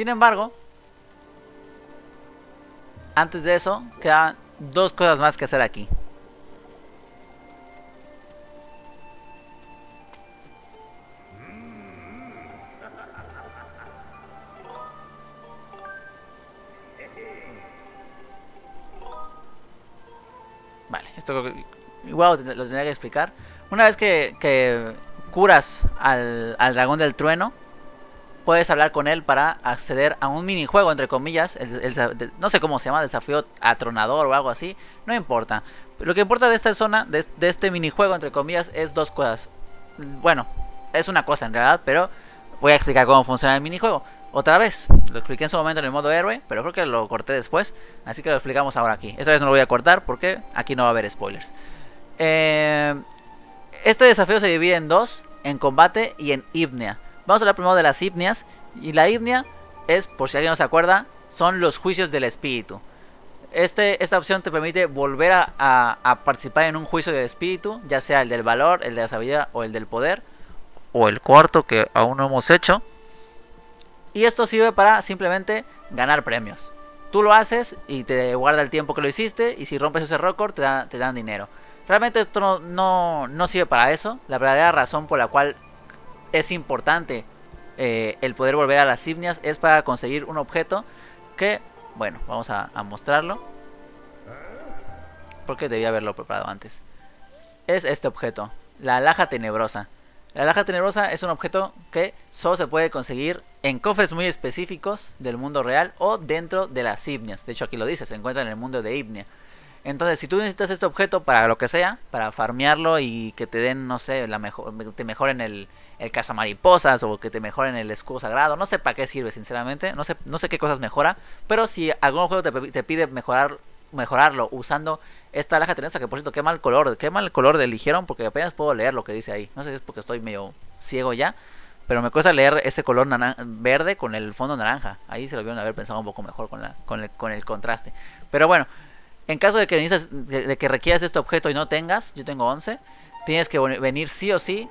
Sin embargo, antes de eso, quedan dos cosas más que hacer aquí. Vale, esto igual lo tendría que explicar. Una vez que, curas al, dragón del trueno, puedes hablar con él para acceder a un minijuego, entre comillas. no sé cómo se llama, desafío atronador o algo así. No importa. Lo que importa de esta zona, de, este minijuego, entre comillas, es dos cosas. Bueno, es una cosa en realidad, pero voy a explicar cómo funciona el minijuego. Otra vez, lo expliqué en su momento en el modo héroe, pero creo que lo corté después, así que lo explicamos ahora aquí. Esta vez no lo voy a cortar porque aquí no va a haber spoilers. Eh, este desafío se divide en dos, en combate y en hipnia. Vamos a hablar primero de las hipnias. Y la hipnia es, por si alguien no se acuerda, son los juicios del espíritu. Este, esta opción te permite volver a, participar en un juicio del espíritu, ya sea el del valor, el de la sabiduría o el del poder, o el cuarto que aún no hemos hecho. Y esto sirve para simplemente ganar premios. Tú lo haces y te guarda el tiempo que lo hiciste y si rompes ese récord te, te dan dinero. Realmente esto no, no, sirve para eso. La verdadera razón por la cual es importante eh, el poder volver a las hipnias es para conseguir un objeto que, bueno, vamos a, a mostrarlo. Porque debía haberlo preparado antes. Es este objeto, la alhaja tenebrosa. La alhaja tenebrosa es un objeto que solo se puede conseguir en cofres muy específicos del mundo real o dentro de las hipnias. De hecho aquí lo dice, se encuentra en el mundo de hipnia. Entonces, si tú necesitas este objeto para lo que sea, para farmearlo y que te den, no sé, la mejor, te mejoren el, el cazamariposas o que te mejoren el escudo sagrado, no sé para qué sirve, sinceramente, no sé, no sé qué cosas mejora, pero si algún juego te, te pide mejorar mejorarlo usando esta alhaja tenesa que por cierto qué mal color qué mal color eligieron porque apenas puedo leer lo que dice ahí. No sé si es porque estoy medio ciego ya pero me cuesta leer ese color verde con el fondo naranja. Ahí se lo vieron haber pensado un poco mejor con la con el, con el contraste. Pero bueno en caso de que necesitas, de, que requieras este objeto y no tengas yo tengo 11 tienes que venir sí o sí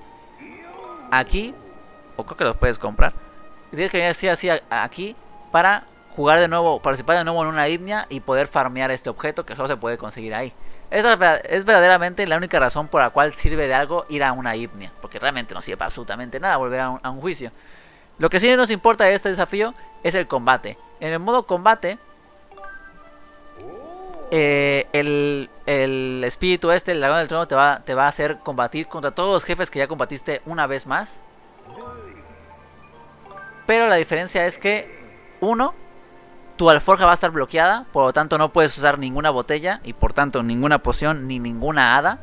aquí o creo que los puedes comprar tienes que venir sí o sí aquí para jugar de nuevo, participar de nuevo en una hipnia y poder farmear este objeto que solo se puede conseguir ahí. Esta es verdaderamente la única razón por la cual sirve de algo ir a una hipnia, porque realmente no sirve absolutamente nada volver a un, juicio. Lo que sí nos importa de este desafío es el combate. En el modo combate, eh, el, el, espíritu este, el dragón del trono, te va, te va a hacer combatir contra todos los jefes que ya combatiste una vez más. Pero la diferencia es que, uno, tu alforja va a estar bloqueada, por lo tanto no puedes usar ninguna botella y por tanto ninguna poción ni ninguna hada.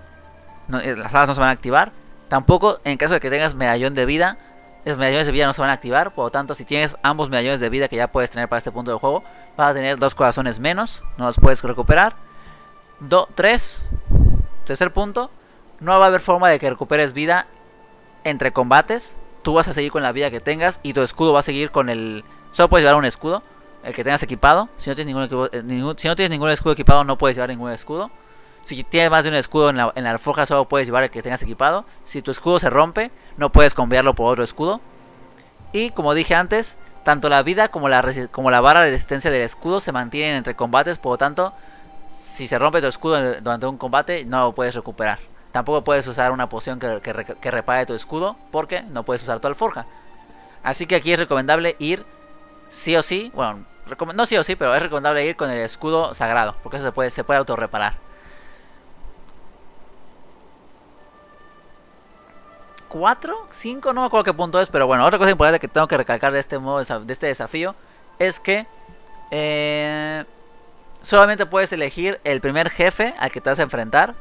Eh, las hadas no se van a activar. Tampoco en caso de que tengas medallón de vida, esos medallones de vida no se van a activar. Por lo tanto, si tienes ambos medallones de vida que ya puedes tener para este punto del juego, vas a tener dos corazones menos, no los puedes recuperar. Do, tres, tercer punto, no va a haber forma de que recuperes vida entre combates. Tú vas a seguir con la vida que tengas y tu escudo va a seguir con el... Solo puedes llevar un escudo el que tengas equipado. Si no tienes ningún, eh, si no tienes ningún escudo equipado, no puedes llevar ningún escudo. Si tienes más de un escudo en la, en alforja, solo puedes llevar el que tengas equipado. Si tu escudo se rompe, no puedes cambiarlo por otro escudo. Y como dije antes, tanto la vida como la, barra de resistencia del escudo se mantienen entre combates. Por lo tanto, si se rompe tu escudo durante un combate, no lo puedes recuperar. Tampoco puedes usar una poción que repare tu escudo porque no puedes usar tu alforja. Así que aquí es recomendable ir sí o sí, bueno, no sí o sí, pero es recomendable ir con el escudo sagrado, porque eso se puede, se puede autorreparar. 4, 5, no me acuerdo qué punto es, pero bueno, otra cosa importante que tengo que recalcar de este modo de este desafío es que eh, solamente puedes elegir el primer jefe al que te vas a enfrentar.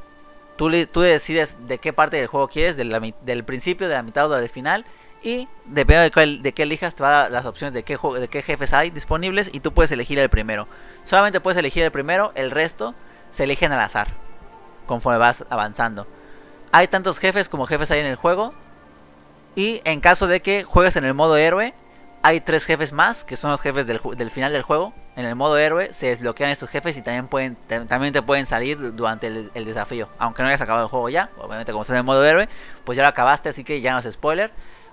Tú, tú decides de qué parte del juego quieres, del, principio, de la mitad o del final y dependiendo de, qué elijas, te va a dar las opciones de qué, de qué jefes hay disponibles y tú puedes elegir el primero. Solamente puedes elegir el primero, el resto se eligen al azar, conforme vas avanzando. Hay tantos jefes como jefes hay en el juego. Y en caso de que juegues en el modo héroe, hay tres jefes más, que son los jefes del, final del juego. En el modo héroe se desbloquean estos jefes y también, pueden, te pueden salir durante el, el, desafío. Aunque no hayas acabado el juego ya, obviamente como estás en el modo héroe, pues ya lo acabaste, así que ya no es spoiler.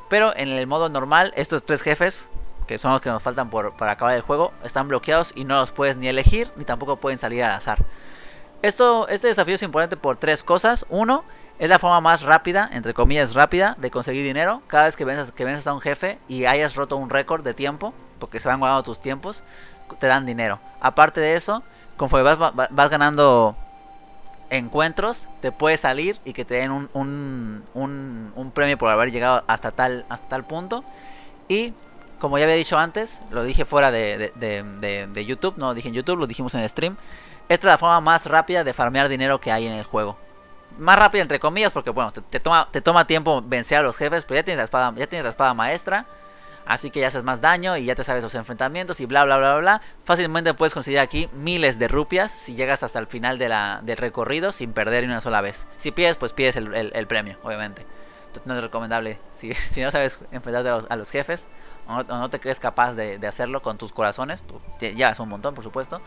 Pero en el modo normal, estos tres jefes que son los que nos faltan por, para acabar el juego, están bloqueados y no los puedes ni elegir ni tampoco pueden salir al azar. Esto, este desafío es importante por tres cosas. Uno, es la forma más rápida, entre comillas rápida, de conseguir dinero. Cada vez que vences, que a un jefe y hayas roto un récord de tiempo, porque se van guardando tus tiempos, te dan dinero. Aparte de eso, conforme vas, ganando encuentros, te puede salir y que te den un, premio por haber llegado hasta tal, hasta tal punto. Y como ya había dicho antes, lo dije fuera de, de, de, YouTube, no lo dije en YouTube, lo dijimos en stream. Esta es la forma más rápida de farmear dinero que hay en el juego. Más rápida entre comillas porque bueno, te, toma, te toma tiempo vencer a los jefes, pero ya tienes la espada, ya tienes la espada maestra. Así que ya haces más daño y ya te sabes los enfrentamientos y bla bla bla bla. Fácilmente puedes conseguir aquí miles de rupias si llegas hasta el final del recorrido sin perder ni una sola vez. Si pierdes, pues pides el, el, premio, obviamente. Entonces, no es recomendable. Si, si no sabes enfrentarte a los, jefes o no, te crees capaz de, de, hacerlo con tus corazones, pues, ya es un montón, por supuesto.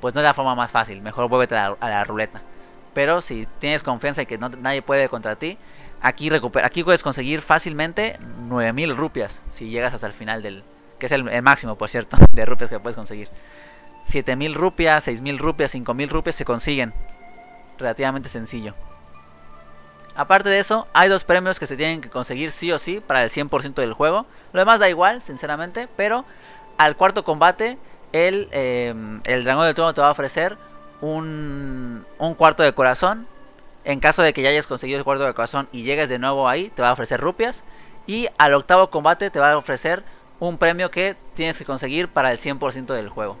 Pues no es la forma más fácil. Mejor vuélvete a a la ruleta. Pero si tienes confianza y que no, nadie puede contra ti, Aquí, aquí puedes conseguir fácilmente 9000 rupias si llegas hasta el final del... Que es el, máximo, por cierto, de rupias que puedes conseguir. 7000 rupias, 6000 rupias, 5000 rupias se consiguen. Relativamente sencillo. Aparte de eso, hay dos premios que se tienen que conseguir sí o sí para el 100% del juego. Lo demás da igual, sinceramente, pero al cuarto combate, el, eh, el dragón del trono te va a ofrecer un, cuarto de corazón en caso de que ya hayas conseguido el cuarto de corazón y llegues de nuevo ahí, te va a ofrecer rupias. Y al octavo combate te va a ofrecer un premio que tienes que conseguir para el 100% del juego.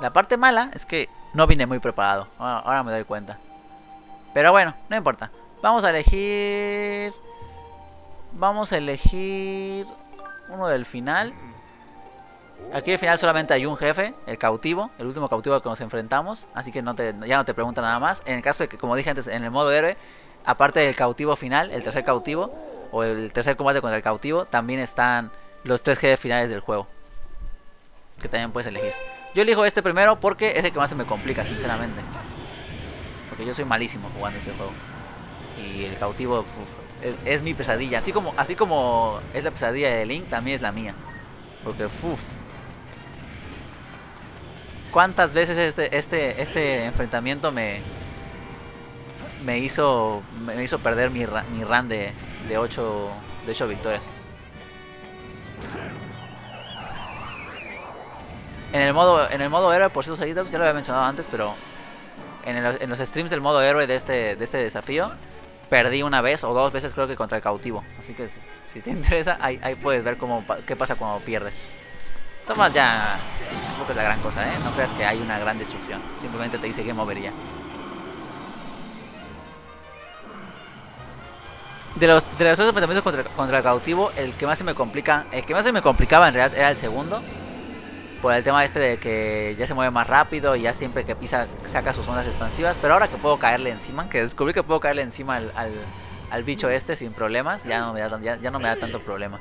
La parte mala es que no vine muy preparado. Ahora me doy cuenta. Pero bueno, no importa. Vamos a elegir... Vamos a elegir uno del final. Aquí al final solamente hay un jefe, el cautivo, el último cautivo al que nos enfrentamos, así que no te, ya no te pregunta nada más. En el caso de que, como dije antes, en el modo héroe, aparte del cautivo final, el tercer cautivo, o el tercer combate contra el cautivo, también están los tres jefes finales del juego, que también puedes elegir. Yo elijo este primero porque es el que más se me complica, sinceramente. Porque yo soy malísimo jugando este juego. Y el cautivo es, es, mi pesadilla. Así como, así como es la pesadilla de Link, también es la mía. Porque, uff, cuántas veces este, este, este enfrentamiento me, me hizo me hizo perder mi, mi run de, de 8 de 8 victorias. En el modo en el modo héroe, por cierto, ya lo había mencionado antes, pero en, en, los streams del modo héroe de este de este desafío perdí una vez o dos veces creo que contra el cautivo. Así que si te interesa, ahí, ahí puedes ver cómo qué pasa cuando pierdes. Tomás ya tampoco es la gran cosa, ¿eh? No creas que hay una gran destrucción. Simplemente te dice que movería. De los, de los enfrentamientos contra, el cautivo, el que más se me complica, el que más se me complicaba en realidad era el segundo. Por el tema este de que ya se mueve más rápido y ya siempre que pisa saca sus ondas expansivas. Pero ahora que puedo caerle encima, que descubrí que puedo caerle encima al, al, bicho este sin problemas, ya no me da, ya no me da tanto problema.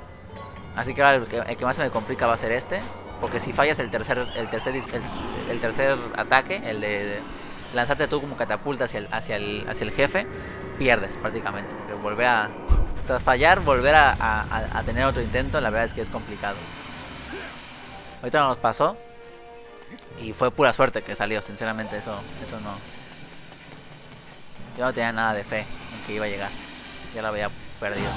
Así que ahora el que, más se me complica va a ser este. Porque si fallas el tercer, el tercer, el, tercer ataque, el de, lanzarte tú como catapulta hacia el, hacia el, hacia el jefe, pierdes prácticamente. volver a. Tras fallar, volver a, tener otro intento, la verdad es que es complicado. Ahorita no nos pasó. Y fue pura suerte que salió, sinceramente, eso, eso no. Yo no tenía nada de fe en que iba a llegar. Ya lo había perdido.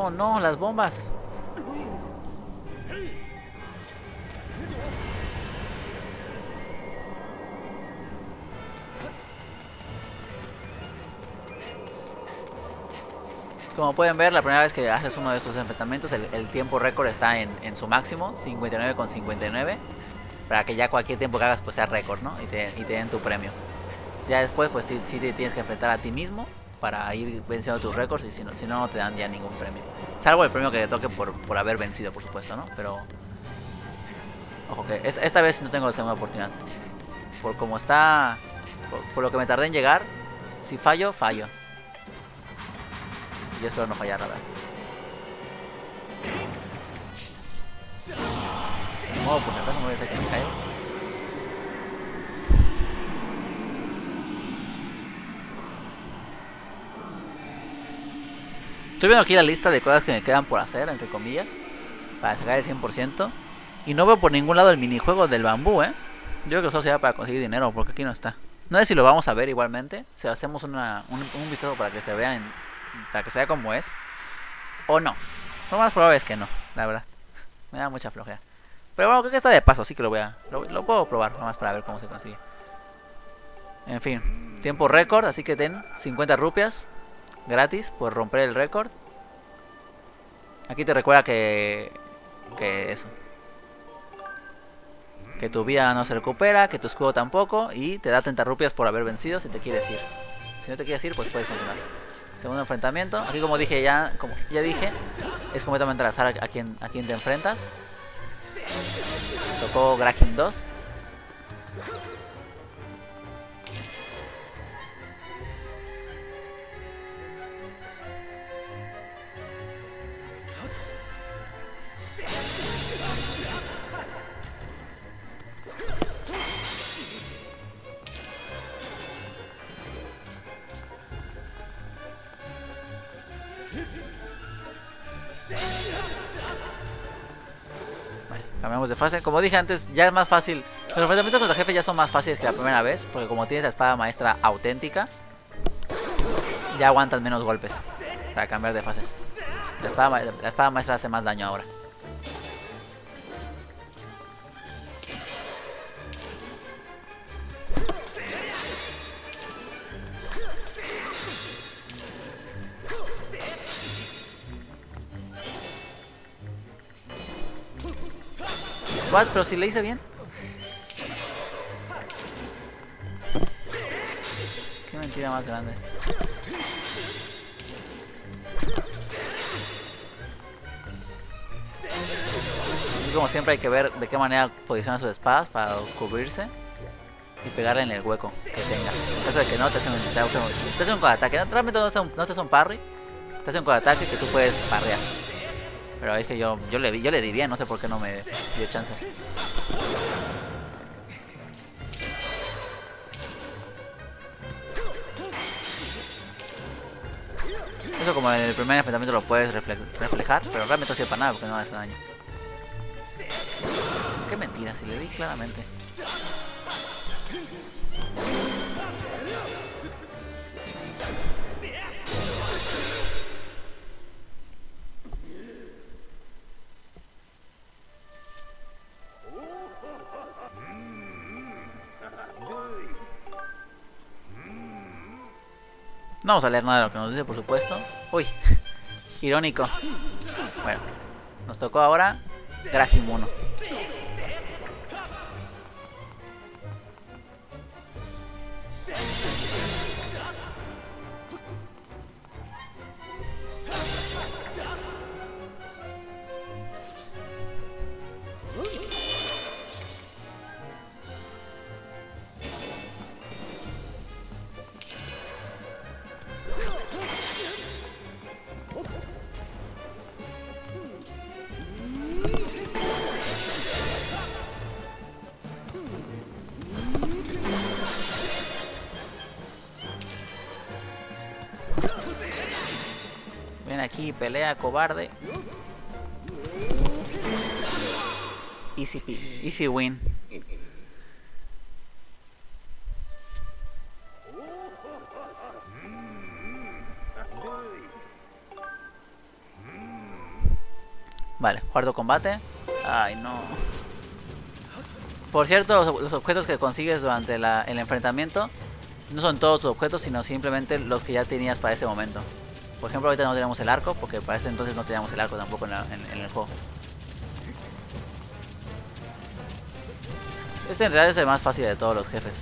Oh no, las bombas. Como pueden ver, la primera vez que haces uno de estos enfrentamientos, el, tiempo récord está en, su máximo, 59,59. 59, para que ya cualquier tiempo que hagas pues sea récord, ¿no? Y te, y te den tu premio. Ya después pues sí te tienes que enfrentar a ti mismo para ir venciendo tus récords y si no, si no, no te dan ya ningún premio. Salvo el premio que te toque por, por haber vencido, por supuesto, ¿no? Pero... Ojo que esta, vez no tengo la segunda oportunidad. Por como está... Por, lo que me tardé en llegar, si fallo, fallo. Yo espero no fallar, la verdad. No, porque acaso me voy a hacer que me caiga. Estoy viendo aquí la lista de cosas que me quedan por hacer, entre comillas, para sacar el 100%. Y no veo por ningún lado el minijuego del bambú, ¿eh? Yo creo que eso sea para conseguir dinero, porque aquí no está. No sé si lo vamos a ver igualmente. Si hacemos una, un, un vistazo para que se vean, para que se vea como es. O no. Lo más probable es que no, la verdad. Me da mucha flojera. Pero bueno, creo que está de paso, así que lo voy a... Lo, lo puedo probar, nomás para ver cómo se consigue. En fin, tiempo récord, así que ten 50 rupias gratis por romper el récord. Aquí te recuerda que... Que eso. Que tu vida no se recupera, que tu escudo tampoco. Y te da 30 rupias por haber vencido si te quieres ir. Si no te quieres ir, pues puedes continuar. Segundo enfrentamiento. Aquí como dije ya, como ya dije, es completamente al azar a quien, a quien te enfrentas. Tocó Graham 2. De fase. Como dije antes, ya es más fácil. Los enfrentamientos contra jefes ya son más fáciles que la primera vez. Porque como tienes la espada maestra auténtica, ya aguantan menos golpes para cambiar de fases. La espada maestra hace más daño ahora. What? Pero si le hice bien. Qué mentira más grande. Y como siempre hay que ver de qué manera posiciona sus espadas para cubrirse y pegarle en el hueco que tenga. En de que no te te hacen, te un contraataque. Realmente no te hacen, no te hacen un parry, te hacen un contraataque que tú puedes parrear. Pero es que yo, yo, le, yo le di bien, no sé por qué no me dio chance. Eso como en el primer enfrentamiento lo puedes reflejar, pero realmente no sirve para nada porque no hace daño. Qué mentira, si le di claramente. No vamos a leer nada de lo que nos dice, por supuesto. Uy, irónico. Bueno, nos tocó ahora Grajimuno. Cobarde. Easy, easy win. Vale, cuarto combate. Ay, no. Por cierto, los, los objetos que consigues durante la, el enfrentamiento no son todos tus objetos, sino simplemente los que ya tenías para ese momento. Por ejemplo, ahorita no tenemos el arco, porque para ese entonces no teníamos el arco tampoco en, el juego. Este en realidad es el más fácil de todos los jefes.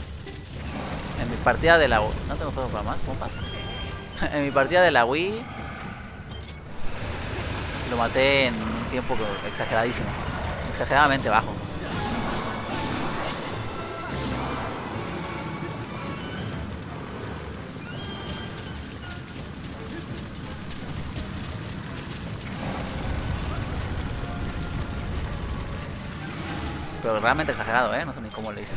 En mi partida de la... No tengo juego para más, ¿cómo pasa? en mi partida de la Wii... Lo maté en un tiempo exageradísimo. Exageradamente bajo. Realmente exagerado, ¿eh? No sé ni cómo le dicen.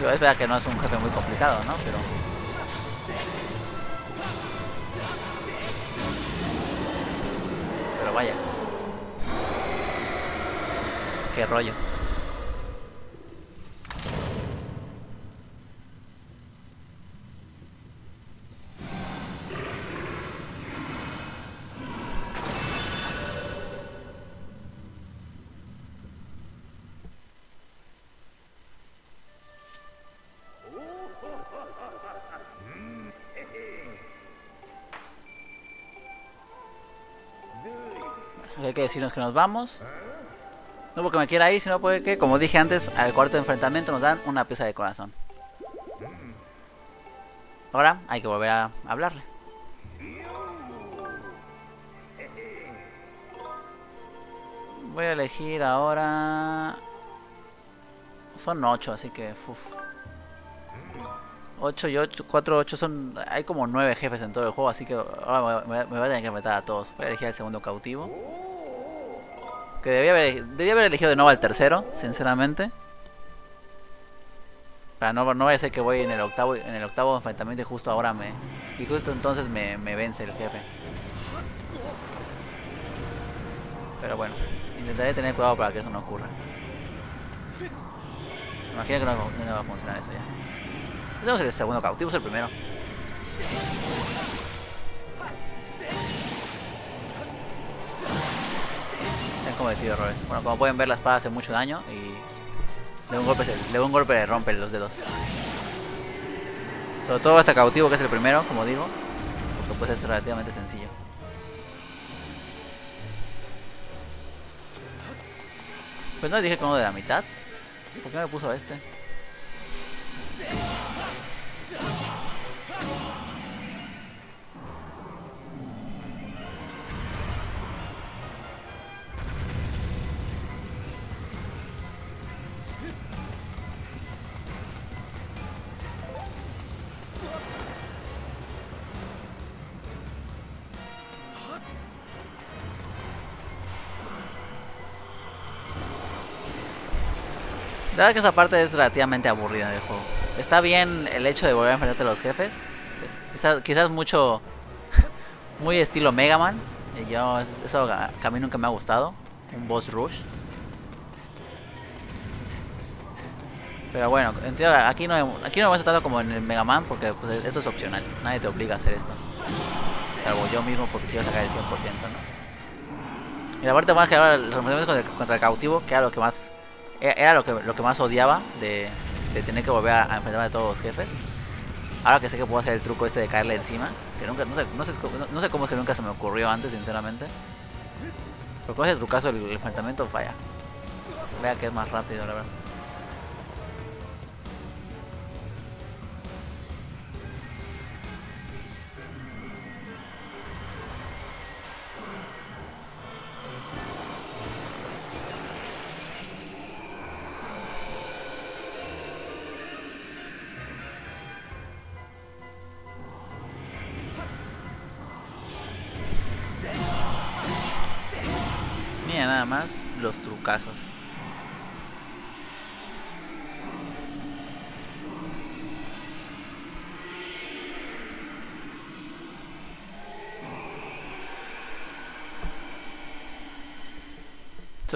Yo es verdad que no es un jefe muy complicado, ¿no? Pero Qué rollo. Hay que decirnos que nos vamos. No porque me quiera ir, sino porque, como dije antes, al cuarto enfrentamiento nos dan una pieza de corazón. Ahora hay que volver a hablarle. Voy a elegir ahora... Son 8, así que... Uf. 8 y 8, 4, 8 son... Hay como 9 jefes en todo el juego, así que ahora me, voy a tener que enfrentar a todos. Voy a elegir el segundo cautivo. Que debía haber, debía haber elegido de nuevo al tercero, sinceramente. Para no, no vaya a ser que voy en el octavo en el octavo enfrentamiento y justo ahora me... Y justo entonces me, me vence el jefe. Pero bueno, intentaré tener cuidado para que eso no ocurra. Imagino que no, no va a funcionar eso ya. Hacemos el segundo cautivo, es el primero. Cometido errores. Bueno, como pueden ver, la espada hace mucho daño y de un golpe, de un golpe le rompe los dedos. Sobre todo este cautivo que es el primero, como digo, porque pues es relativamente sencillo. Pues no dije como de la mitad. ¿Por qué me puso este? La verdad que esa parte es relativamente aburrida del juego. Está bien el hecho de volver a enfrentarte a los jefes. Quizás, mucho... muy estilo Mega Man. Yo, eso a, a mí nunca me ha gustado. Un boss rush. Pero bueno, aquí no, aquí no hemos tratado como en el Mega Man porque pues, esto es opcional. Nadie te obliga a hacer esto. Salvo yo mismo porque quiero sacar el 100%, ¿no? Y la parte más que ahora, los contra, contra el cautivo, que era lo que más era lo que, lo que más odiaba de, tener que volver a, enfrentarme a todos los jefes. Ahora que sé que puedo hacer el truco este de caerle encima, que nunca, no sé cómo es que nunca se me ocurrió antes, sinceramente. Pero con ese trucazo el, el enfrentamiento falla. Vea que es más rápido, la verdad.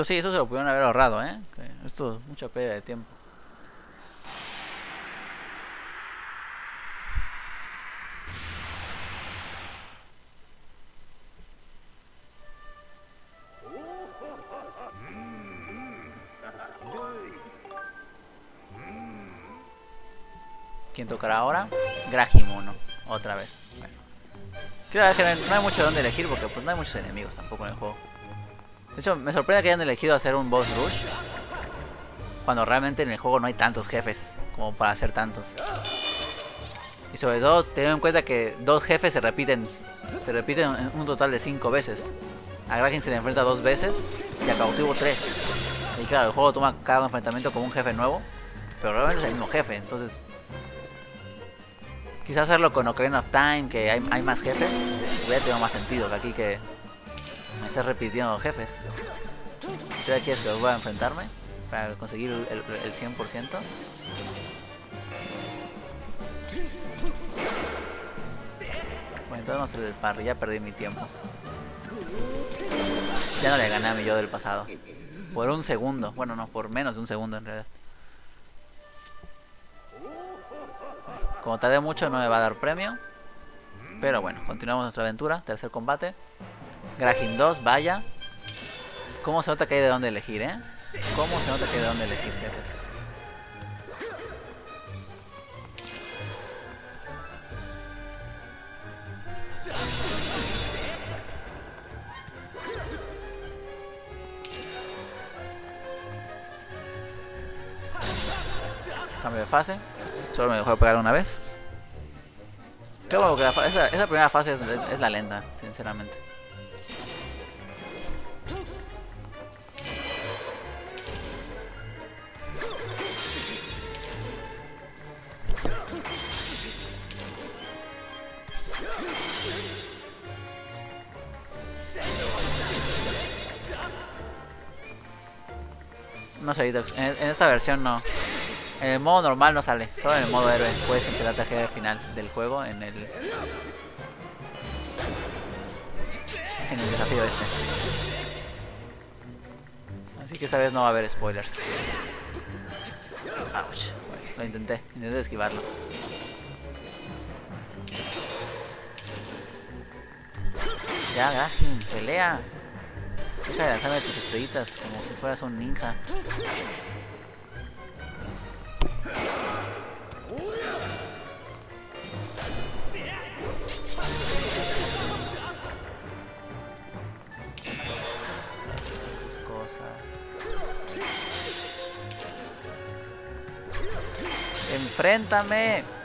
Eso sí, eso se lo pudieron haber ahorrado, ¿eh? Esto es mucha pérdida de tiempo. ¿Quién tocará ahora? Grajimono, otra vez. Bueno. Ver que no hay mucho donde elegir porque pues no hay muchos enemigos tampoco en el juego. De hecho, me sorprende que hayan elegido hacer un boss rush. Cuando realmente en el juego no hay tantos jefes como para hacer tantos. Y sobre todo, teniendo en cuenta que dos jefes se repiten se repiten un total de 5 veces. A Kraken se le enfrenta dos veces y a Cautivo tres. Y claro, el juego toma cada enfrentamiento como un jefe nuevo, pero realmente es el mismo jefe, entonces... Quizás hacerlo con Ocarina of Time, que hay, hay más jefes, hubiera tenido más sentido que aquí que me estés repitiendo jefes. Si quieres que voy a enfrentarme para conseguir el, el, el 100%. Bueno, entonces vamos a el parry, ya perdí mi tiempo. Ya no le gané a mi yo del pasado. Por un segundo. Bueno, no, por menos de un segundo en realidad. Como tardé mucho no me va a dar premio. Pero bueno, continuamos nuestra aventura. Tercer combate. Grajin 2, vaya. ¿Cómo se nota que hay de dónde elegir, eh? ¿Cómo se nota que hay de dónde elegir, jefes? Cambio de fase. Solo me dejó pegar una vez. Creo que esa, esa, primera fase es, es, la lenta, sinceramente. En, esta versión no. En el modo normal no sale, solo en el modo héroe puedes enterarte al final del juego en el en el desafío este. Así que esta vez no va a haber spoilers. Ouch. lo intenté, intenté esquivarlo. Ya, Gajin, pelea. Deja de lanzarme tus estrellitas como si fueras un ninja. ¡Enfréntame!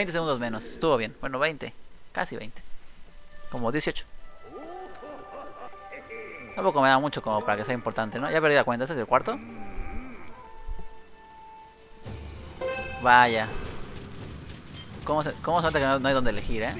20 segundos menos. Estuvo bien. Bueno, 20. Casi 20. Como 18. Tampoco me da mucho como para que sea importante, ¿no? Ya perdí la cuenta. ¿Ese es el cuarto? Vaya. ¿Cómo se, cómo se nota que no, no hay donde elegir, eh?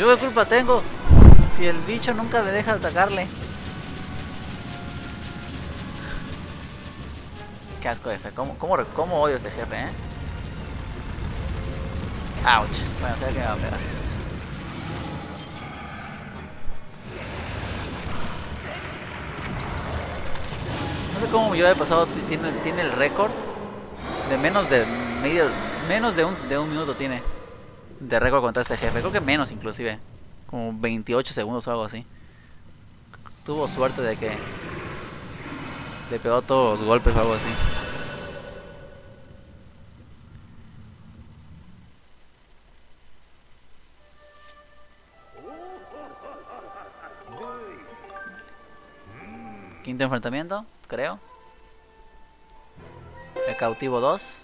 Yo qué culpa tengo si el bicho nunca me deja atacarle. Qué asco jefe. ¿Cómo, cómo, cómo odio este jefe, eh? Ouch. Bueno, sé que me va a pegar. No sé cómo yo he pasado tiene, tiene el récord de menos de medio menos de un, de un minuto tiene de récord contra este jefe. Creo que menos inclusive. Como 28 segundos o algo así. Tuvo suerte de que le pegó todos los golpes o algo así. Quinto enfrentamiento, creo. El cautivo 2.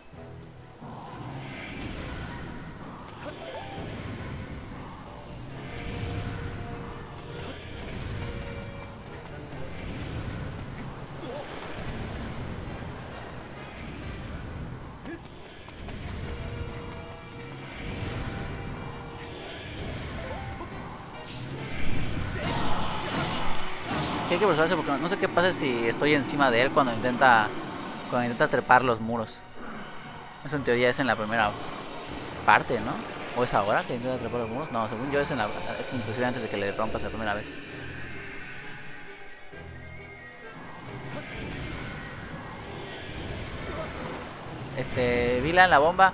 Hay que apresurarse porque no sé qué pasa si estoy encima de él cuando intenta cuando intenta trepar los muros. Eso en teoría es en la primera parte, ¿no? ¿O es ahora que intenta trepar los muros? No, según yo es, en la, es inclusive antes de que le rompas la primera vez. Este, Vila la bomba.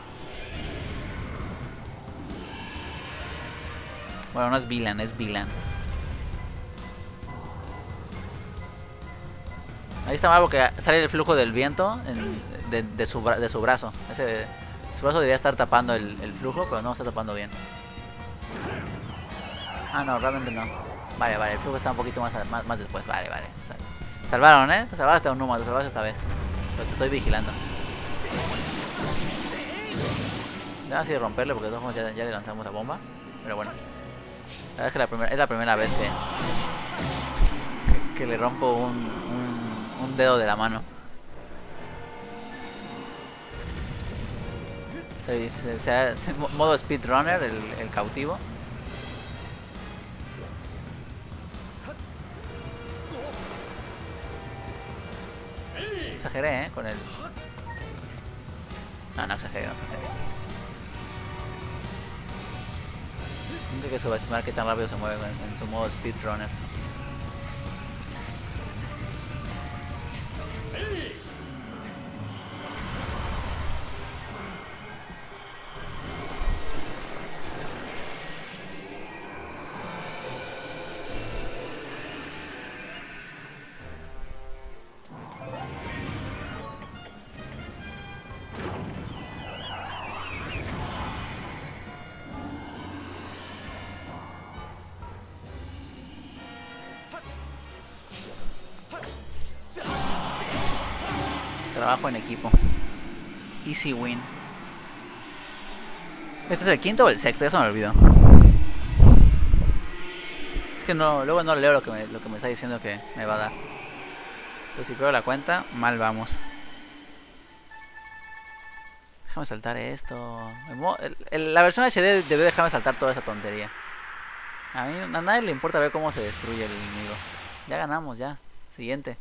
Bueno, no es Vilan, es Vilan. Ahí está mal porque sale el flujo del viento de, su, de, su, brazo. Ese, su brazo debería estar tapando el, flujo, pero no está tapando bien. Ah, no, realmente no. Vale, vale, el flujo está un poquito más, más, después. Vale, vale. Salvaron, ¿eh? Te salvaste un número, te salvaste esta vez. Pero te estoy vigilando. Ya de romperle porque todos ya, ya le lanzamos la bomba. Pero bueno. La es, que la primera, es la primera vez que, que, le rompo un, un, dedo de la mano. Se, se, modo speedrunner, el, el cautivo. Exageré, ¿eh? Con el... No, no exageré, no exageré. Nunca que subestimar que tan rápido se mueve en, en su modo speedrunner. Easy win. ¿Este es el quinto o el sexto? Ya se me olvidó. Es que no, luego no leo lo que me, está diciendo que me va a dar. Entonces si pego la cuenta, mal vamos. Déjame saltar esto. la versión HD debe dejarme saltar toda esa tontería. A mí a nadie le importa ver cómo se destruye el enemigo. Ya ganamos, ya. Siguiente.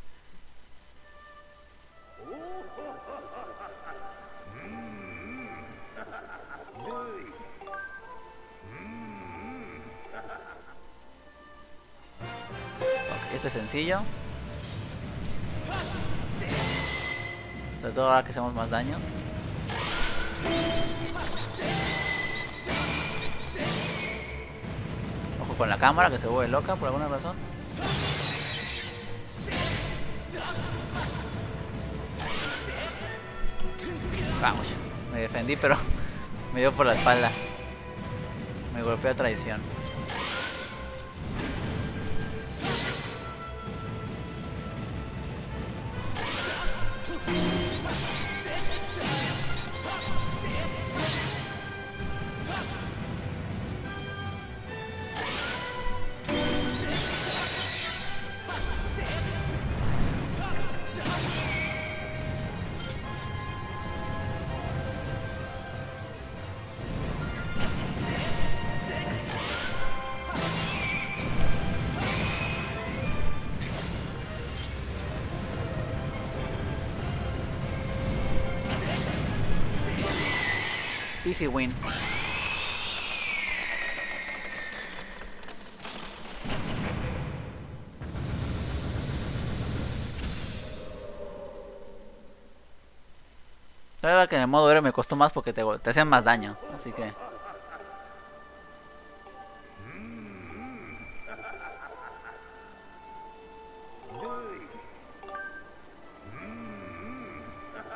Este sencillo. Sobre todo ahora que hacemos más daño. Ojo con la cámara que se vuelve loca por alguna razón. Vamos, me defendí pero me dio por la espalda. Me golpeó a traición. Easy win. La verdad que en el modo héroe me costó más porque te, te hacían más daño, así que...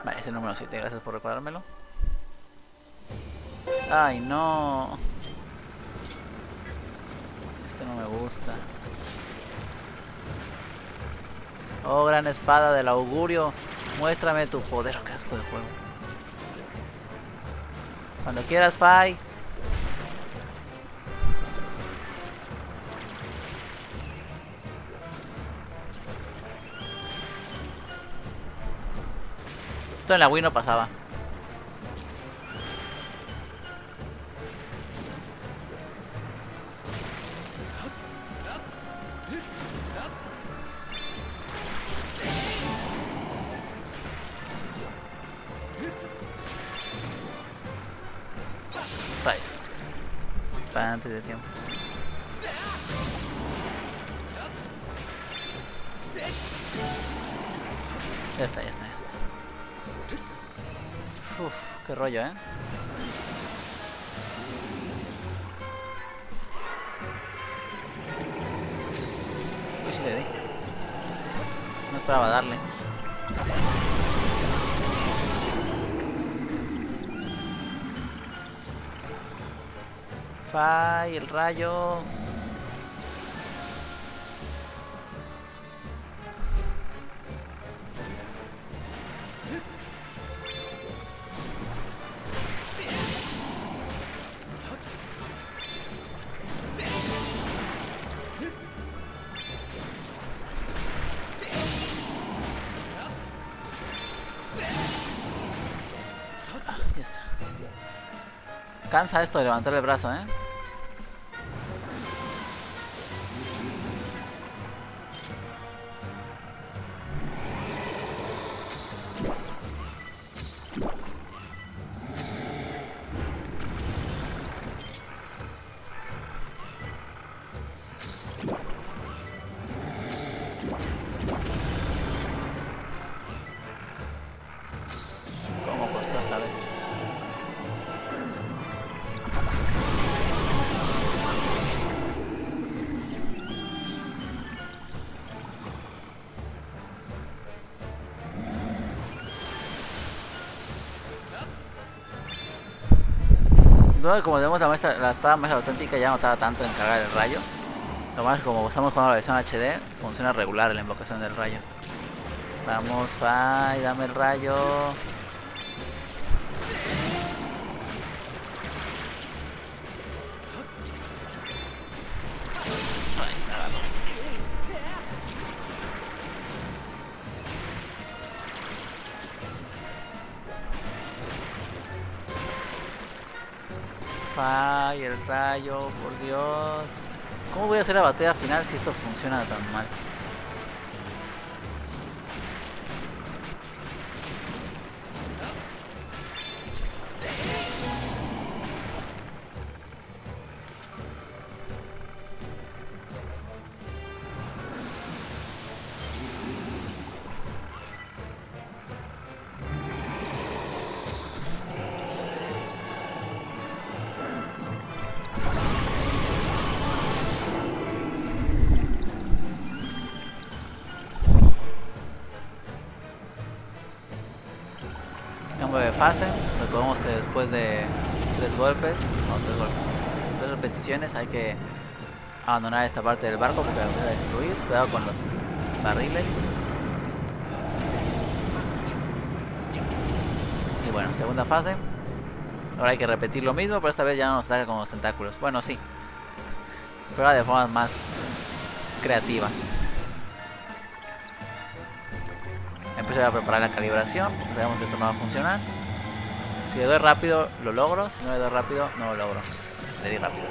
Vale, ese número 7, gracias por recordármelo. Ay, no. Este no me gusta. Oh, gran espada del augurio. Muéstrame tu poder. casco de juego. Cuando quieras, Fai. Esto en la Wii no pasaba. Para antes de tiempo. Ya está, ya está, ya está. Uf, qué rollo, ¿eh? Uy, sí le di. No esperaba darle. Fai, el rayo. Ah. Cansa esto de levantar el brazo, ¿eh? Como mesa- la espada más auténtica ya no tarda tanto en cargar el rayo. Lo más como estamos jugando la versión HD, funciona regular la invocación del rayo. Vamos, Fai, dame el rayo. Rayo, por Dios. ¿Cómo voy a hacer la batalla final si esto funciona tan mal? Fase. Recordemos que después de tres golpes, no tres golpes, tres repeticiones hay que abandonar esta parte del barco porque la empieza a destruir. Cuidado con los barriles. Y bueno, segunda fase. Ahora hay que repetir lo mismo, pero esta vez ya no nos ataca con los tentáculos. Bueno, sí. Pero de formas más creativas. Empiezo a preparar la calibración. Veamos que esto no va a funcionar. Si le doy rápido, lo logro. Si no le doy rápido, no lo logro. Le di rápido.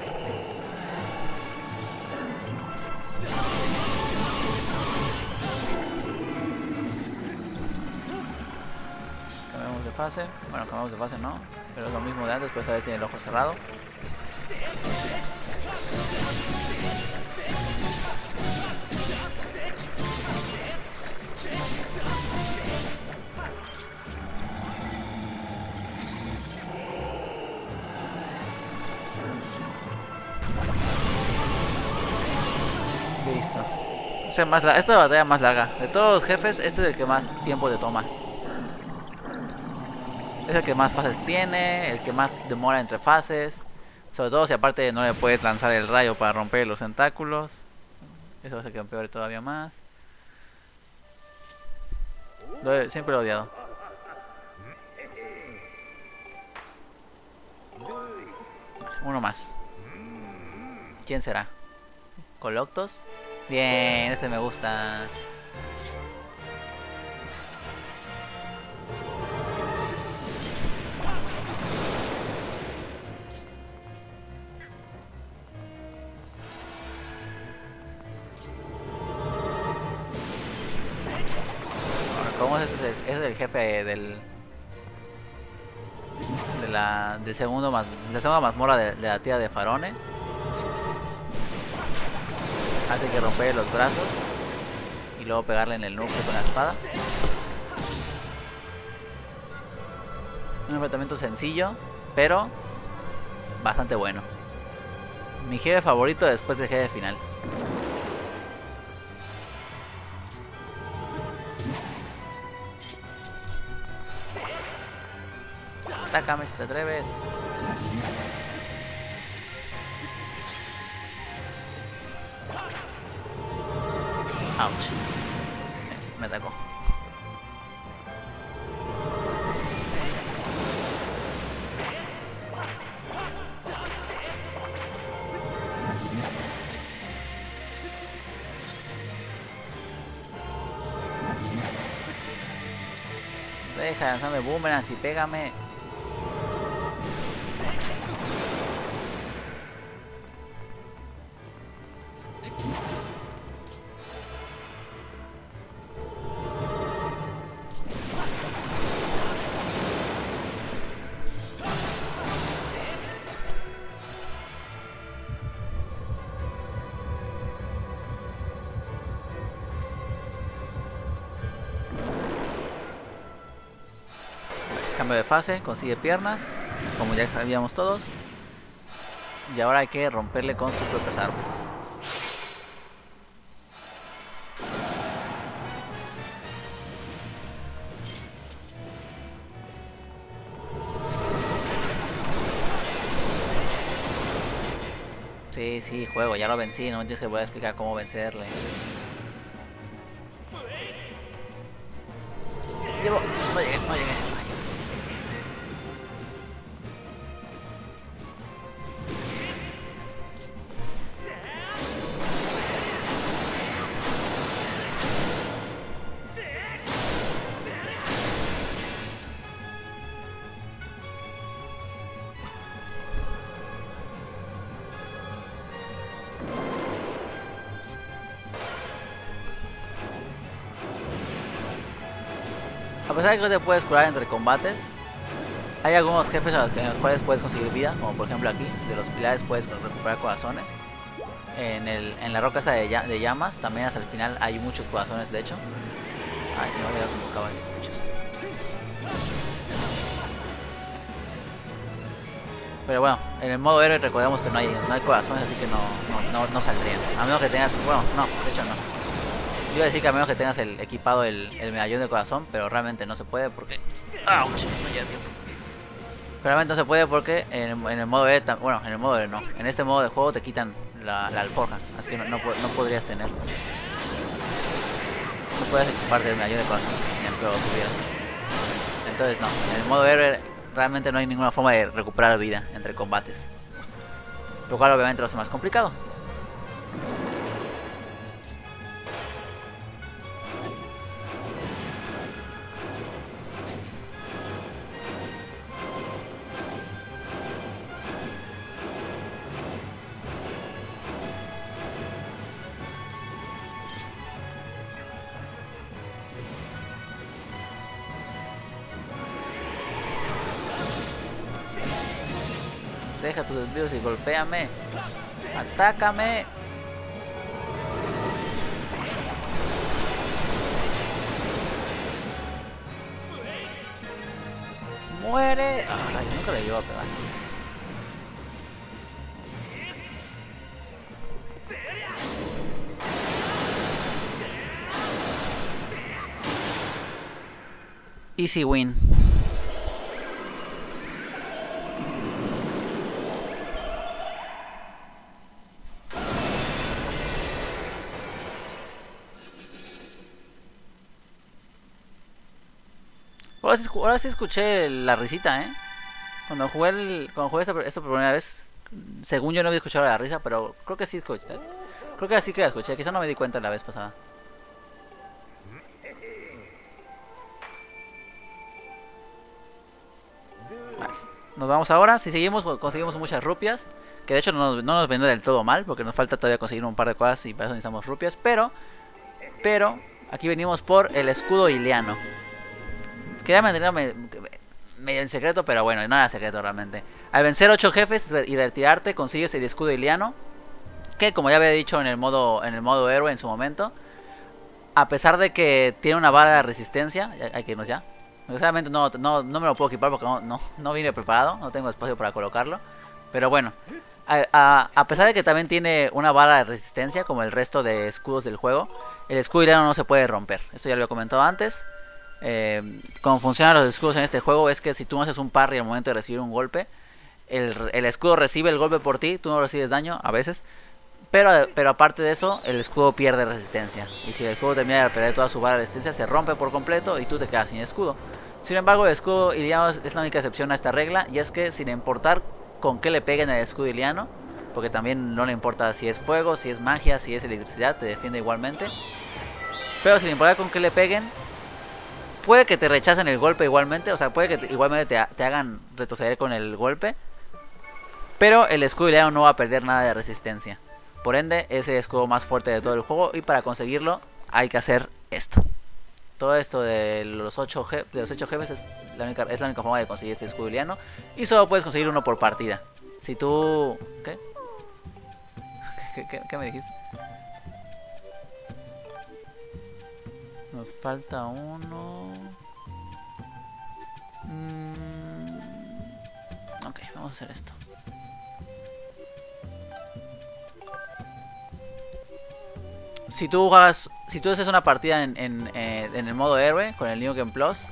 Cambiamos de fase. Bueno, cambiamos de fase no. Pero es lo mismo de antes, pues esta vez tiene el ojo cerrado. Listo. O sea, la- esta es la batalla más larga. De todos los jefes, este es el que más tiempo te toma. Es el que más fases tiene, el que más demora entre fases. Sobre todo si aparte no le puedes lanzar el rayo para romper los tentáculos. Eso hace que empeore todavía más. Siempre lo he odiado. Uno más. ¿Quién será? ¿Coloctos? Bien, este me gusta. ¿Cómo es este? Es el jefe del. De la. Del segundo. maz- De la segunda mazmorra de, de la tía de Farone. Hace que romper los brazos y luego pegarle en el núcleo con la espada. Un enfrentamiento sencillo, pero bastante bueno. Mi jefe favorito después del jefe final. Atácame si te atreves. Ouch. Me atacó. Deja de lanzarme boomerangs y pégame. Cambio de fase, consigue piernas, como ya sabíamos todos. Y ahora hay que romperle con sus propias armas. Sí, sí, juego, ya lo vencí, no tienes que voy a explicar cómo vencerle. Que te puedes curar entre combates, hay algunos jefes que- en los cuales puedes conseguir vida, como por ejemplo aquí, de los pilares puedes recuperar corazones. En, el, en la roca esa de, lla- de llamas, también hasta el final hay muchos corazones, de hecho. Ay, se me olvidó cómo acaban estos bichos. Pero bueno, en el modo héroe recordemos que no hay, no hay corazones, así que no, no, no, no saldrían. A menos que tengas, bueno, no, de hecho no. Yo iba a decir que a menos que tengas el equipado el, medallón de corazón, pero realmente no se puede porque... ¡Auch! No tiempo. Realmente no se puede porque en, el- modo E, bueno, en el modo E no. En este modo de juego te quitan la, alforja, así que no, no, po- no podrías tener. No puedes equiparte el medallón de corazón ni el juego. Entonces no, en el modo héroe realmente no hay ninguna forma de recuperar vida entre combates. Lo cual obviamente lo hace más complicado. Desvíos y golpéame. Atácame. Muere. Ay, nunca le llevo a pegar. Easy win. Ahora sí, escuché la risita, ¿eh? Cuando jugué, el, cuando jugué esta- esto por primera vez, según yo no había escuchado la risa, pero creo que sí escuché. Creo que así que la escuché, quizá no me di cuenta la vez pasada. Nos vamos ahora, si seguimos pues, conseguimos muchas rupias, que de hecho no nos, no nos vende del todo mal, porque nos falta todavía conseguir un par de cosas y para eso necesitamos rupias, pero, pero, aquí venimos por el escudo iliano. Quería mantenerme medio en secreto, pero bueno, no era secreto realmente. Al vencer 8 jefes y retirarte, consigues el escudo iliano. Que como ya había dicho en el modo, en el modo héroe en su momento, a pesar de que tiene una vara de resistencia, hay que irnos ya. Desgraciadamente no, no, no, me lo puedo equipar porque no, no, no, vine preparado, no tengo espacio para colocarlo. Pero bueno, a, pesar de que también tiene una vara de resistencia como el resto de escudos del juego, el escudo iliano no se puede romper. Esto ya lo había comentado antes. Eh, como funcionan los escudos en este juego es que si tú haces un parry al momento de recibir un golpe, el, escudo recibe el golpe por ti, tú no recibes daño a veces, pero, pero aparte de eso, el escudo pierde resistencia. Y si el escudo termina de perder toda su barra de resistencia, se rompe por completo y tú te quedas sin escudo. Sin embargo, el escudo iliano es la única excepción a esta regla. Y es que sin importar con qué le peguen el escudo iliano, porque también no le importa si es fuego, si es magia, si es electricidad, te defiende igualmente. Pero sin importar con qué le peguen, puede que te rechacen el golpe igualmente. O sea, puede que igualmente te, te hagan retroceder con el golpe. Pero el escudo iliano no va a perder nada de resistencia. Por ende, es el escudo más fuerte de todo el juego y para conseguirlo hay que hacer esto. Todo esto de los 8, de los jefes es la, única, es la única forma de conseguir este escudo iliano. Y solo puedes conseguir uno por partida. Si tú... ¿Qué? ¿Qué, me dijiste? Nos falta uno... Mm, ok, vamos a hacer esto. si tú juegas, si tú haces una partida en, eh, en, el modo héroe con el New Game Plus,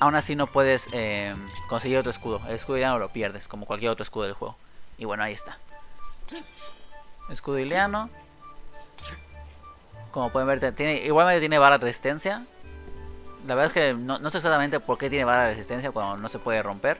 aún así no puedes eh, conseguir otro escudo. El escudo iliano lo pierdes, como cualquier otro escudo del juego. Y bueno, ahí está. Escudo iliano. Como pueden ver, tiene, igualmente tiene barra de resistencia. La verdad es que no, no sé exactamente por qué tiene barra de resistencia cuando no se puede romper.